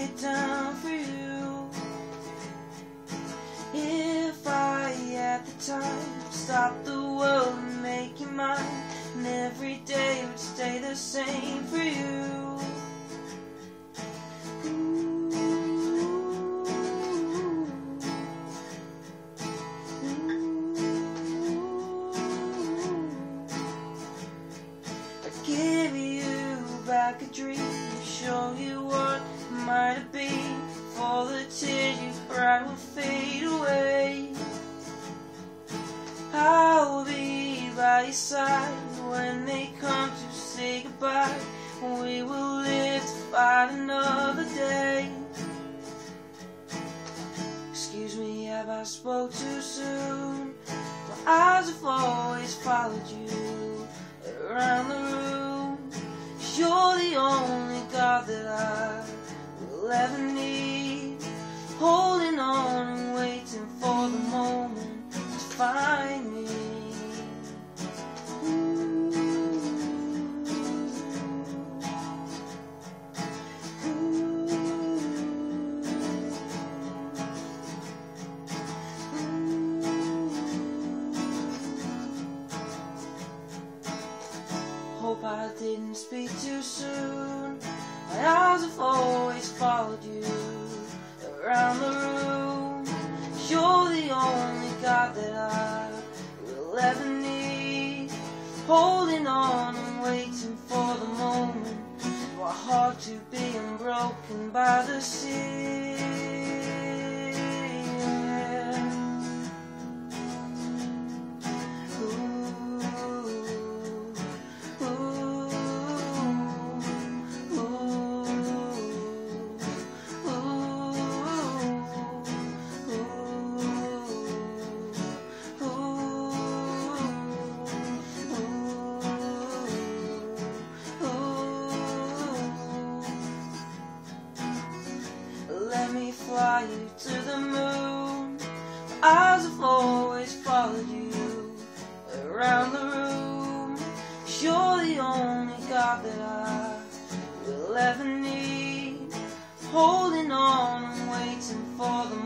it down for you. If I had the time, stop the world and make you mine, and every day would stay the same for you. give you back a dream show you what might have been. For the tears you cry will fade away. I'll be by your side when they come to say goodbye. We will live to fight another day. Excuse me, have I spoke too soon? My eyes have always followed you around the room. You're I didn't speak too soon. My eyes have always followed you around the room. You're the only God that I will ever need. Holding on and waiting for the moment. A heart to be unbroken by the sea. you to the moon. The eyes have always followed you around the room. You're the only God that I will ever need. Holding on and waiting for the